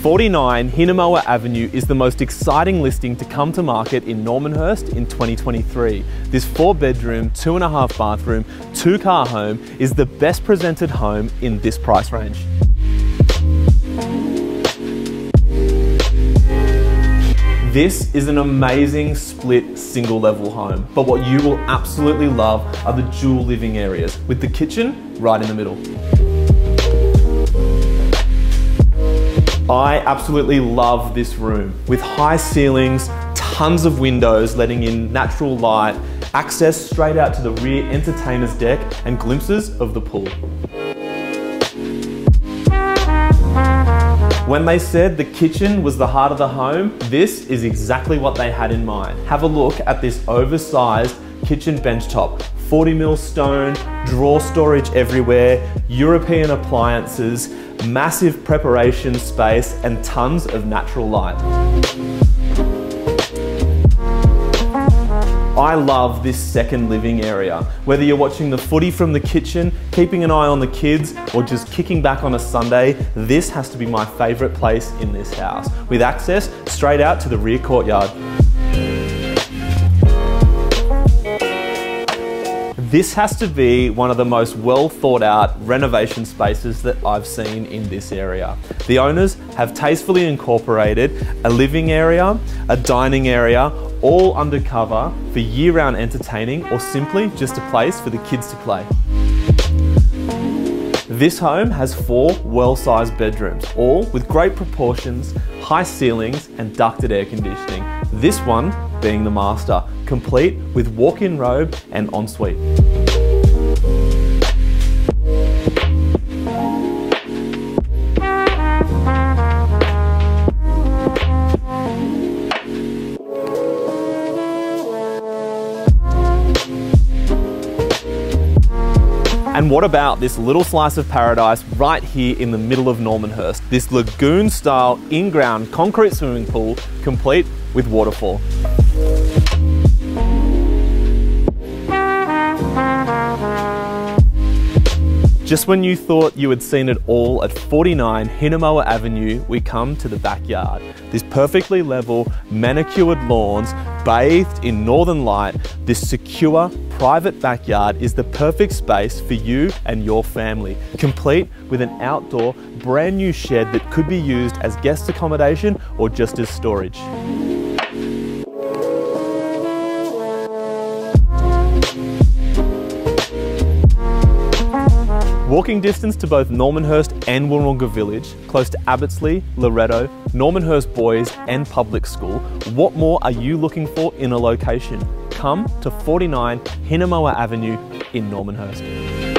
49 Hinemoa Avenue is the most exciting listing to come to market in Normanhurst in 2023. This four bedroom, two and a half bathroom, two car home is the best presented home in this price range. This is an amazing split single level home, but what you will absolutely love are the dual living areas with the kitchen right in the middle. I absolutely love this room with high ceilings, tons of windows letting in natural light, access straight out to the rear entertainer's deck and glimpses of the pool. When they said the kitchen was the heart of the home, this is exactly what they had in mind. Have a look at this oversized kitchen benchtop. 40 mil stone, drawer storage everywhere, European appliances, massive preparation space and tons of natural light. I love this second living area. Whether you're watching the footy from the kitchen, keeping an eye on the kids, or just kicking back on a Sunday, this has to be my favourite place in this house, with access straight out to the rear courtyard. This has to be one of the most well thought out renovation spaces that I've seen in this area. The owners have tastefully incorporated a living area, a dining area, all undercover for year round entertaining or simply just a place for the kids to play. This home has four well-sized bedrooms, all with great proportions, high ceilings and ducted air conditioning. This one being the master, complete with walk-in robe and ensuite. And what about this little slice of paradise right here in the middle of Normanhurst? This lagoon style in-ground concrete swimming pool complete with waterfall. Just when you thought you had seen it all at 49 Hinemoa Avenue, we come to the backyard. This perfectly level, manicured lawns, bathed in northern light, this secure, private backyard is the perfect space for you and your family, complete with an outdoor, brand new shed that could be used as guest accommodation or just as storage. Walking distance to both Normanhurst and Wahroonga Village, close to Abbotsleigh, Loreto, Normanhurst Boys and Public School, what more are you looking for in a location? Come to 49 Hinemoa Avenue in Normanhurst.